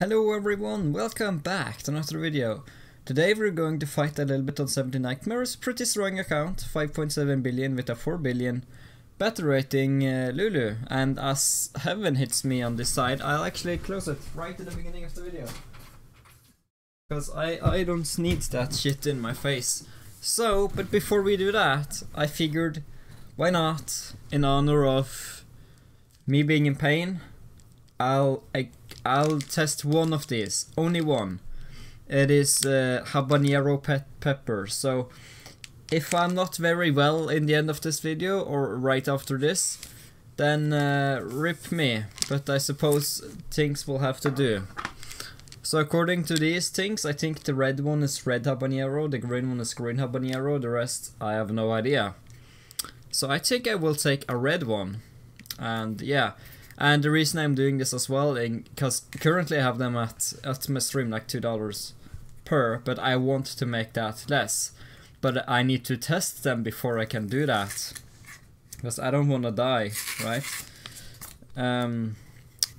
Hello everyone, welcome back to another video. Today we're going to fight a little bit on 70 Nightmares, pretty strong account, 5.7 billion with a 4 billion battle rating uh, Lulu. And as heaven hits me on this side, I'll actually close it right at the beginning of the video. Because I, I don't need that shit in my face. So, but before we do that, I figured, why not, in honor of me being in pain, I'll I, I'll test one of these, only one. It is uh, habanero pe pepper. So if I'm not very well in the end of this video or right after this, then uh, rip me. But I suppose things will have to do. So according to these things, I think the red one is red habanero, the green one is green habanero, the rest I have no idea. So I think I will take a red one. And yeah, and the reason I'm doing this as well, because currently I have them at, at my stream like $2 per, but I want to make that less. But I need to test them before I can do that. Because I don't want to die, right? Um,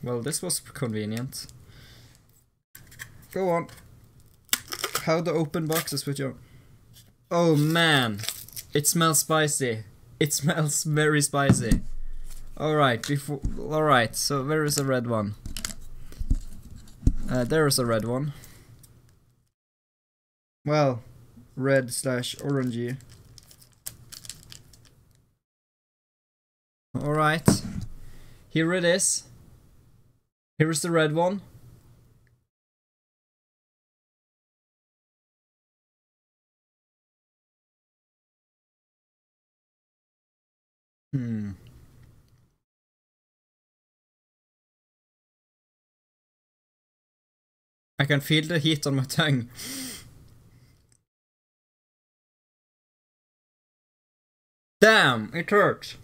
well, this was convenient. Go on. How to open boxes with your... Oh man, it smells spicy. It smells very spicy. Alright, before alright, so where is a red one. Uh, there is a red one. Well, red slash orangey. Alright. Here it is. Here is the red one. Hmm. I can feel the heat on my tongue. Damn, it hurts.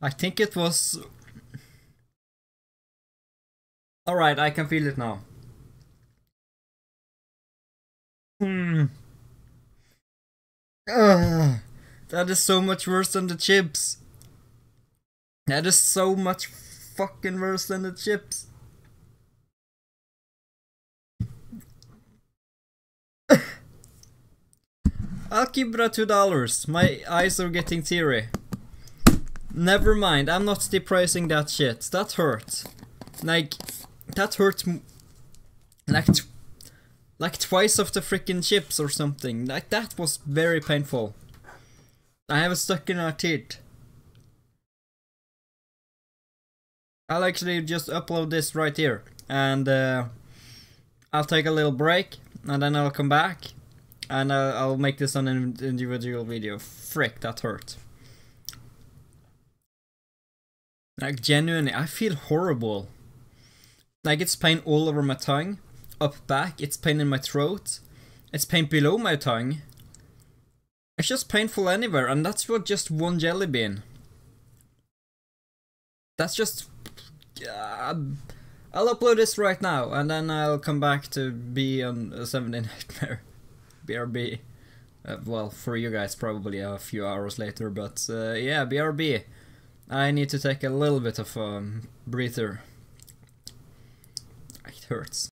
I think it was... Alright, I can feel it now. Hmm. Ugh. That is so much worse than the chips. That is so much fucking worse than the chips. I'll keep it at two dollars. My eyes are getting teary. Never mind, I'm not depressing that shit. That hurt. Like, that hurt like, like twice of the freaking chips or something. Like, that was very painful. I have stuck in our teeth. I'll actually just upload this right here and uh, I'll take a little break and then I'll come back and uh, I'll make this on an individual video. Frick, that hurt. Like genuinely, I feel horrible. Like it's pain all over my tongue, up back, it's pain in my throat, it's pain below my tongue. It's just painful anywhere, and that's for just one jelly bean. That's just... Uh, I'll upload this right now, and then I'll come back to be on a 70 Nightmare. BRB. Uh, well, for you guys, probably a few hours later, but uh, yeah, BRB. I need to take a little bit of a um, breather. It hurts.